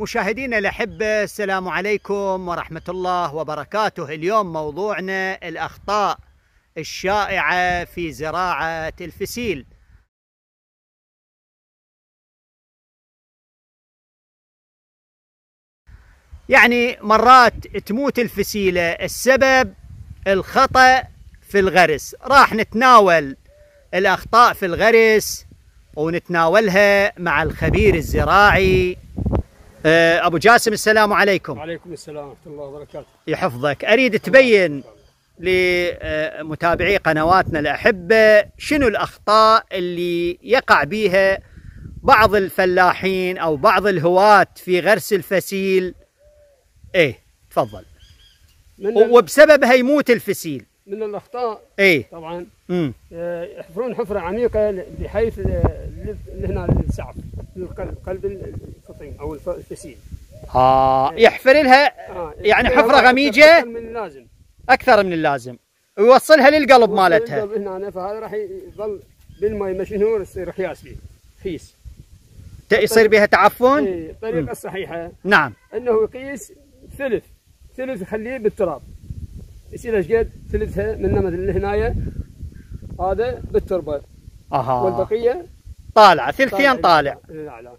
مشاهدينا الأحبة السلام عليكم ورحمة الله وبركاته. اليوم موضوعنا الأخطاء الشائعة في زراعة الفسيل. يعني مرات تموت الفسيلة السبب الخطأ في الغرس. راح نتناول الأخطاء في الغرس ونتناولها مع الخبير الزراعي آه، أبو جاسم السلام عليكم. وعليكم السلام ورحمة الله وبركاته. يحفظك. أريد تبين لمتابعي قنواتنا الأحبة شنو الأخطاء اللي يقع بيها بعض الفلاحين أو بعض الهواة في غرس الفسيل؟ إيه تفضل. وبسببها يموت الفسيل. من الأخطاء. إيه. طبعا امم يحفرون حفرة عميقة بحيث آه، اللي هنا السعف القلب قلب الفطيم الف- الفسيل. آه يحفر لها آه، يعني أكثر- غميجة؟ أكثر من اللازم. أكثر من اللازم. ويوصلها للقلب مالتها. يفضل هنا فهذا راح يظل بالماء مش نور يصير خياس به خيس. يصير بها تعفن؟ إيه، الطريقة الصحيحة نعم. إنه يقيس ثلث ثلث يخليه بالتراب. يصير إيش قد؟ ثلثها من نمط اللي هنايا هذا بالتربة. أها. والبقية طالعه ثلثين طالع. لا لا.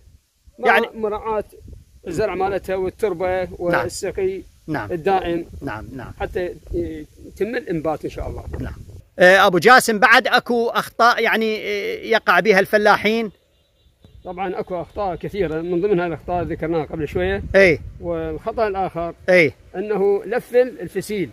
يعني- يعني مراعاة الزرع مالتها والتربة والسقي نعم. الدائم. نعم نعم. حتى يتم الإنبات إن شاء الله. نعم. آه، أبو جاسم بعد أكو أخطاء يعني آه، يقع بها الفلاحين؟ طبعا أكو أخطاء كثيرة. من ضمنها الأخطاء ذكرناها قبل شوية. اي والخطأ الآخر اي أنه لفل الفسيل.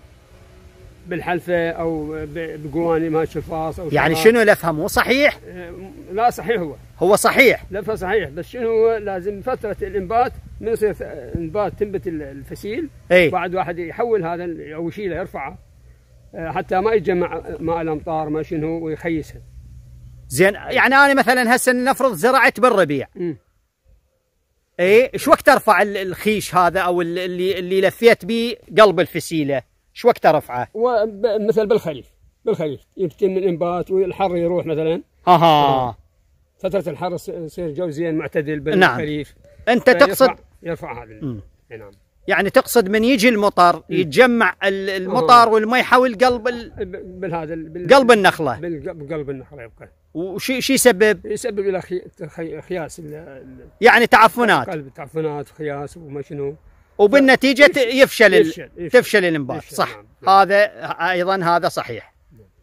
بالحلفة أو بقواني مال شفاص أو يعني. شنو لفها مو صحيح؟ آه، لا صحيح هو. هو صحيح. لفه صحيح. بس شنو هو؟ لازم فترة الإنبات من يصير إنبات تنبت ال- الفسيل إي. بعد واحد يحول هذا أو يشيله يرفعه آه، حتى ما يتجمع ماء الامطار ما شنو ويخيسها زين يعني أنا مثلا هسه نفرض زرعت بالربيع. مم. إي إيش وقت أرفع ال- الخيش هذا أو ال- اللي اللي لفيت به قلب الفسيلة؟ إيش وقت ارفعه ومثل بالخريف بالخريف يتم الانبات والحر يروح مثلا. أها. فترة الحر يص- يصير جو زين معتدل نعم. بالخريف أنت فيرفع- تقصد يرفع هذا. نعم. يعني تقصد من يجي المطر يتجمع ال- المطر والمي حول قلب بالهذا ال- بال- قلب النخلة. بقلب النخلة يبقى. وشي شي يسبب يسبب إلى خي... خي... خياس ال- يعني تعفنات. قلب تعفنات وخياس وما شنو. وبالنتيجة يفشل يفشل- يفشل. تفشل الانبات صح. نعم، نعم. هذا أيضا هذا صحيح.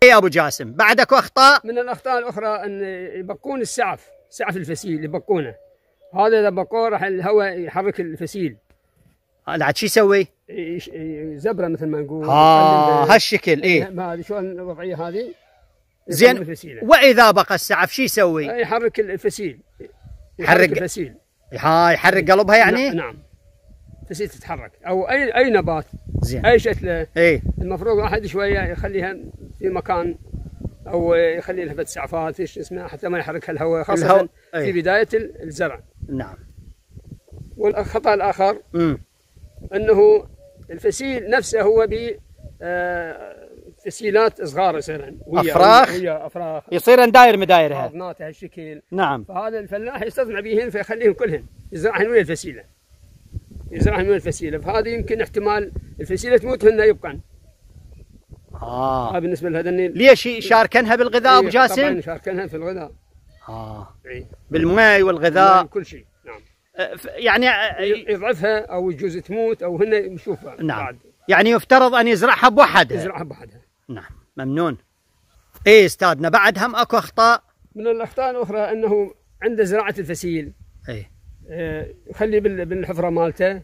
اي أبو جاسم بعدك أخطاء؟ من الأخطاء الأخرى أن يبقون السعف سعف الفسيل يبقونه. هذا إذا بقوه راح الهواء يحرك الفسيل. هذا عاد شو يسوي؟ زبرة مثل ما نقول. آه هالشكل إيه. ما هذه شلون الوضعية هذه؟ زين. وإذا بقى السعف شو يسوي؟ يحرك الفسيل. يحرك- الفسيل. ها يحرك قلبها يعني؟ نعم. الفسيل تتحرك. أو اي أي نبات. زين. أي شتله إيه المفروض واحد شوية يخليها في مكان أو يخلي لها سعفات إيش اسمها حتى ما يحركها الهواء خاصة الهواء، في. بداية ال- الزرع. نعم. والخطأ الآخر امم أنه الفسيل نفسه هو ب آه، فسيلات صغار ويا أفراخ؟ ويا أفراخ. يصير داير مدايرها. حاضنات هالشكل. نعم. فهذا الفلاح يستطمع بهن فيخليهم كلهن. يزرعهن ويا الفسيلة. يزرعهن ويا الفسيلة. فهذه يمكن احتمال الفسيلة تموت هن يبقن آه هذا بالنسبة لهذا النيل. ليش شاركنها بالغذاء أبو إيه، طبعا جاسم؟ شاركنها في الغذاء. آه. إيه. بالماء والغذاء. كل شيء. نعم. آه، ف- يعني آه، يضعفها أو يجوز تموت أو هن يشوفها نعم. بعد. يعني يفترض أن يزرعها بوحدها. يزرعها بحدها نعم. ممنون. إيه أستاذنا بعد هم أكو أخطاء؟ من الأخطاء الأخرى أنه عند زراعة الفسيل إيه. آه، يخليه بال- بالحفرة مالته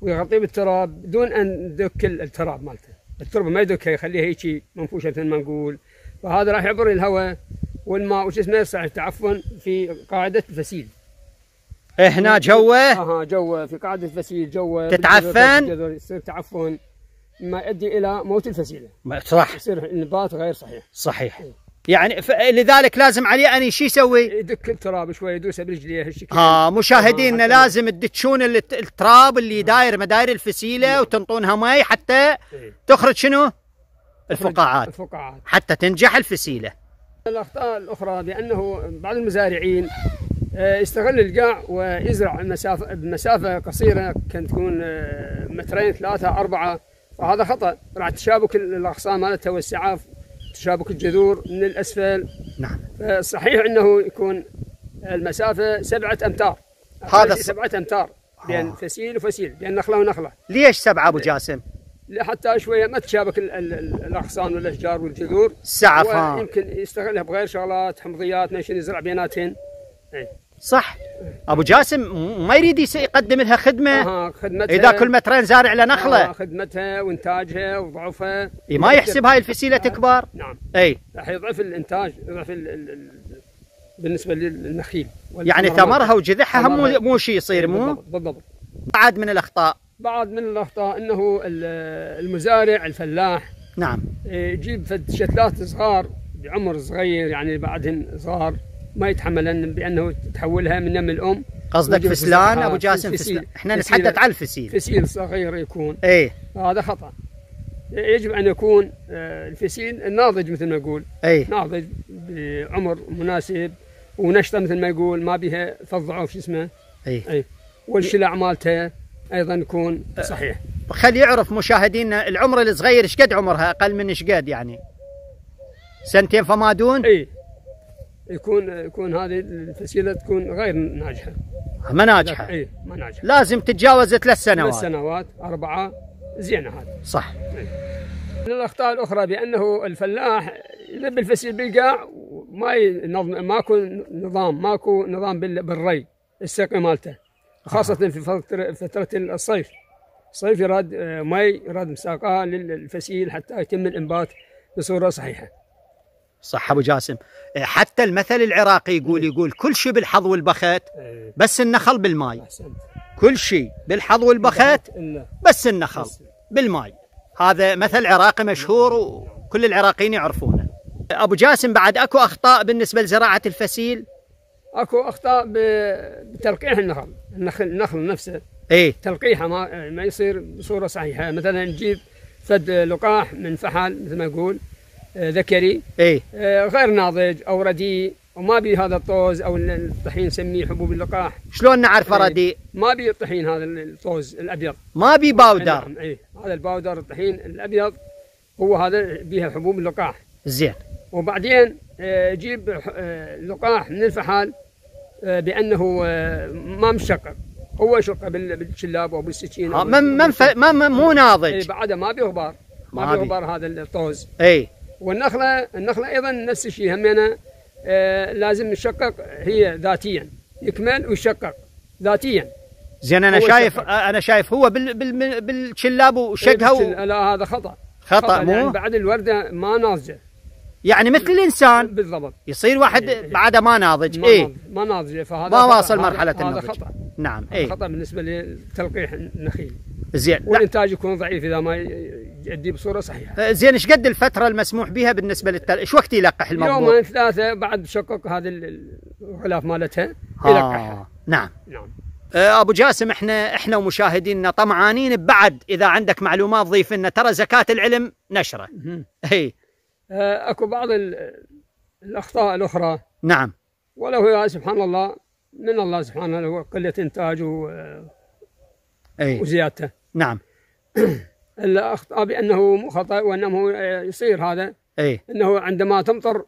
ويغطيه بالتراب بدون أن يدك ال- التراب مالته. التربة ما يدكها يخليها هيك منفوشة مثل ما نقول. فهذا راح يعبر الهواء والماء وش اسمه يصير تعفن في قاعدة الفسيل. هنا جوه؟ أها جوا في قاعدة الفسيل جوا تتعفن؟ يصير تعفن. ما يؤدي إلى موت الفسيله صح. يصير النبات غير صحيح. صحيح. يعني ف- لذلك لازم عليه أن شو يسوي؟ يدك التراب شوي يدوسه برجليه هالشكل ها مشاهدينا آه، لازم تدشون الت- التراب اللي داير مداير الفسيلة وتنطونها مي حتى إيه. تخرج شنو؟ الفقاعات. الفقاعات. حتى تنجح الفسيلة. الأخطاء الأخرى بأنه بعض المزارعين آه، يستغل القاع ويزرع مسافة بمسافة قصيرة كان تكون آه، مترين ثلاثة أربعة فهذا خطأ. راح تشابك الأغصان مالتها والسعاف تشابك الجذور من الأسفل. نعم. فصحيح أنه يكون المسافة سبعة أمتار. هذا سبعة أمتار بين آه. فسيل وفسيل بين نخلة ونخلة. ليش سبعة أبو جاسم؟ حتى شوية ما تشابك ال- ال- ال- الأغصان والأشجار والجذور. السعف ها ويمكن يستغلها بغير شغلات حمضيات ماشي يزرع بيناتهن. إيه. صح. أبو جاسم ما يريد يقدم لها خدمة. أها خدمتها. إذا كل مترين زارع له آه نخلة خدمتها وإنتاجها وضعفها. إي ما يحسب هاي الفسيلة تكبر؟ نعم. أي. راح يضعف الإنتاج يضعف ال ال ال بالنسبة للنخيل. يعني ثمرها وجذعها هم مو مو شيء يصير مو؟ بالضبط, بالضبط. بعد من الأخطاء. بعض من الأخطاء إنه ال- المزارع الفلاح. نعم. إيه، يجيب فد شتلات صغار بعمر صغير يعني بعدهن صغار. ما يتحملن بأنه تحولها من نم الأم. قصدك فسلان آه، جاسم فسيل. فسلان. إحنا. نتحدث عن الفسيل. فسيل صغير يكون. إيه. هذا خطأ. يجب أن يكون آه، الفسيل ناضج مثل ما نقول إيه. ناضج بعمر مناسب ونشطة مثل ما يقول ما بها فضعه شو اسمه؟ إيه. اي والشلع مالته أيضا يكون صحيح. خلي يعرف مشاهدينا العمر الصغير إيش قد عمرها؟ أقل من إيش قد يعني؟ سنتين فما دون؟ اي يكون يكون هذه الفسيلة تكون غير ناجحة. ما ناجحة؟ اي ما ناجحة. لازم تتجاوز ثلاث ثلاث سنوات سنوات أربعة زينة هذه. صح. من الأخطاء الأخرى بأنه الفلاح يذب الفسيل بالقاع وما ينظم ماكو نظام ماكو نظام بال- بالري السقي مالته. خاصة في فتره فترة الصيف. الصيف يراد آه، مي يراد مساقاه للفسيل حتى يتم الإنبات بصورة صحيحة. صح أبو جاسم. إيه، حتى المثل العراقي يقول يقول كل شيء بالحظ والبخت إيه، بس النخل بالماي. كل شيء بالحظ والبخت بس النخل بالماي. هذا مثل عراقي مشهور وكل العراقيين يعرفونه. أبو جاسم بعد أكو أخطاء بالنسبة لزراعة الفسيل؟ أكو أخطاء بتلقيح النخل. النخل النخل نفسه. إيه. تلقيحه ما ما يصير بصورة صحيحة. مثلا نجيب فد لقاح من فحل مثل ما يقول. ذكري إيه. آه، غير ناضج أو رديء وما بي هذا الطوز أو الطحين نسميه حبوب اللقاح. شلون نعرف إيه. رديء ما بي الطحين هذا الطوز الأبيض. ما بي powder. اي هذا ال powder الطحين الأبيض هو هذا بيها حبوب اللقاح. زين. وبعدين آه، جيب آه، لقاح من الفحال آه، بأنه آه، ما مشقق هو بال- بالشلاب أو بالسكين أو ما ما مو إيه ناضج بعده ما بي غبار ما ما غبار هذا الطوز. إيه. والنخلة النخلة أيضا نفس الشيء همينه آه لازم يشقق هي ذاتيا يكمل ويشقق ذاتيا زين أنا شايف شقق. أنا شايف هو بال بال بالشلاب وشقها إيه، و... لا هذا خطأ خطأ يعني مو بعد الوردة ما ناضجة يعني مثل الإنسان بالضبط يصير واحد إيه. بعده ما ناضج ما ناضجة. ما ناضجة فهذا ما خطأ. واصل هذا- مرحلة هذا النضج. خطأ نعم إيه. خطأ بالنسبة لتلقيح النخيل. زين لا. والإنتاج يكون ضعيف إذا ما يؤدي بصورة صحيحة. آه، زين إيش قد الفترة المسموح بها بالنسبة للتل؟ إيش وقت يلقح الموضوع؟ يومين ثلاثة بعد شقق هذه ال- الغلاف مالتها يلقحها آه. نعم. نعم. آه، أبو جاسم إحنا إحنا ومشاهدينا طمعانين بعد إذا عندك معلومات ضيف لنا. ترى زكاة العلم نشرة. إي. أكو بعض ال- الأخطاء الأخرى. نعم. ولو سبحان الله من الله سبحانه هو قله انتاجه و- أي. وزيادته. نعم. الاخطاء بأنه مو خطأ وأنه آه، يصير هذا. أي. إنه عندما تمطر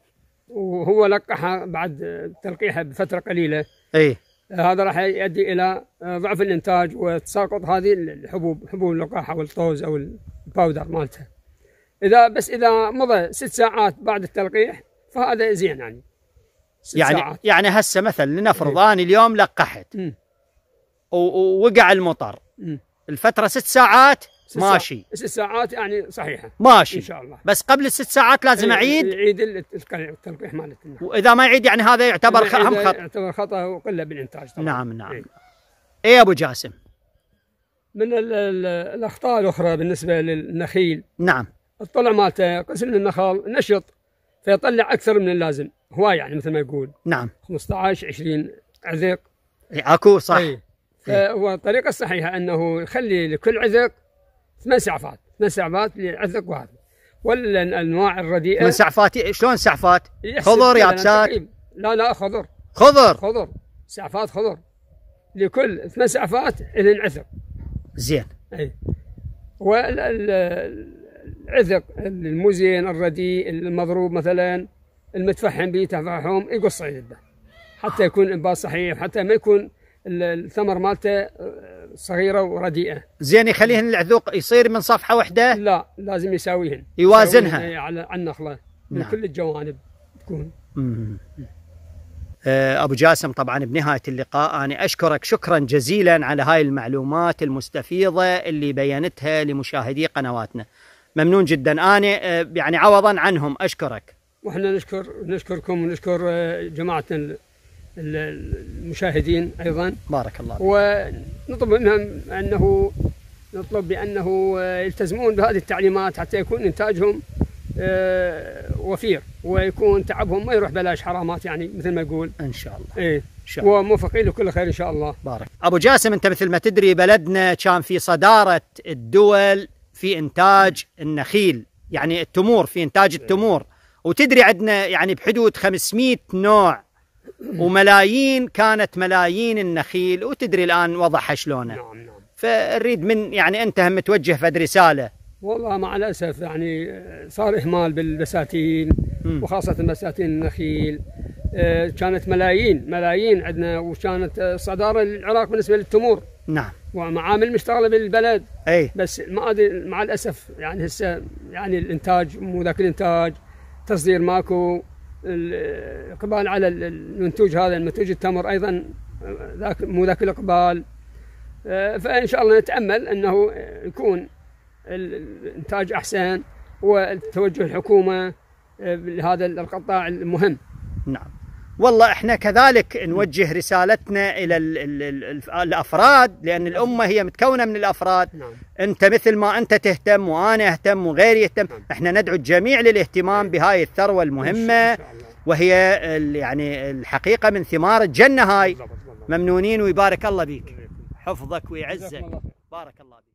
وهو لقحها بعد تلقيحها بفترة قليلة أي. آه، هذا راح يؤدي إلى آه، ضعف الإنتاج وتساقط هذه الحبوب حبوب اللقاح أو الطوز أو ال powder مالته. إذا بس إذا مضى ست ساعات بعد التلقيح فهذا زين يعني. يعني ساعات يعني هسه مثلا لنفرض أنا اليوم لقحت. ووقع المطر. الفترة ست ساعات ست. ماشي. ست ساعات يعني صحيحة. ماشي. إن شاء الله. بس قبل الست ساعات لازم أعيد؟ يعيد التلقيح مالتنا وإذا ما يعيد يعني هذا يعتبر هم خط يعتبر خطأ وقلة بالإنتاج طبعا. نعم نعم. إيه. إيه يا أبو جاسم؟ من ال ال الأخطاء الأخرى بالنسبة للنخيل. نعم. الطلع مالته قسم النخل نشط فيطلع أكثر من اللازم. هواي يعني مثل ما يقول. نعم. 15 20 عذق أكو صح. أي. فهو الطريقة الصحيحه أنه يخلي لكل عذق ثمان سعفات. ثمان سعفات لعذق واحد. ولا الأنواع الرديئة. من سعفات شلون سعفات؟ خضر يابسات. لا لا خضر. خضر؟ خضر. سعفات خضر. لكل ثمان سعفات لهن عثق زين. إي. والعثق المزين الرديء المضروب مثلا. المتفحم به تفحم يقص يده حتى يكون انباط صحيح حتى ما يكون ال- الثمر مالته آه، صغيرة ورديئة. زين يخليهن العذوق يصير من صفحة واحدة لا لازم يساويهن. يوازنها. إيه، على النخلة. من نعم. كل الجوانب تكون. مم. أبو جاسم طبعا بنهاية اللقاء أنا أشكرك شكرا جزيلا على هاي المعلومات المستفيضة اللي بينتها لمشاهدي قنواتنا. ممنون جدا. أنا آه، يعني عوضا عنهم. أشكرك. وإحنا نشكر نشكركم ونشكر آه، جماعة ال- ال- المشاهدين أيضا. بارك الله فيك. ونطلب منهم انه نطلب بأنه آه، يلتزمون بهذه التعليمات حتى يكون إنتاجهم آه، وفير ويكون تعبهم ما يروح بلاش حرامات يعني مثل ما يقول. إن شاء الله. إيه. إن شاء الله. وموفقين لكل خير إن شاء الله. بارك. أبو جاسم أنت مثل ما تدري بلدنا كان في صدارة الدول في إنتاج النخيل يعني التمور في إنتاج التمور. وتدري عندنا يعني بحدود 500 نوع وملايين كانت ملايين النخيل وتدري الآن وضعها شلونه. نعم نعم. فنريد من يعني أنت هم توجه فد رسالة. والله مع الأسف يعني آه، صار إهمال بالبساتين. وخاصة بساتين النخيل. آه، كانت ملايين ملايين عندنا وكانت آه، صدارة العراق بالنسبة للتمور. نعم. ومعامل مشتغلة بالبلد. أي. بس ما أدري مع الأسف يعني هسه يعني الإنتاج مو ذاك الإنتاج. تصدير ماكو الاقبال على ال- المنتوج هذا المنتوج التمر أيضا آه، ذاك مو ذاك الاقبال آه، فإن شاء الله نتأمل أنه يكون ال- الإنتاج أحسن وتوجه الحكومة آه، لهذا القطاع المهم. نعم. والله إحنا كذلك نوجه رسالتنا إلى ال ال ال الأفراد لأن الأمة هي متكونة من الأفراد. نعم. أنت مثل ما أنت تهتم وأنا أهتم وغيري يهتم نعم. إحنا ندعو الجميع للاهتمام بهاي الثروة المهمة. وهي يعني الحقيقة من ثمار الجنة هاي. ممنونين ويبارك الله بيك حفظك ويعزك. بارك الله بيك